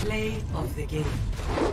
Play of the game.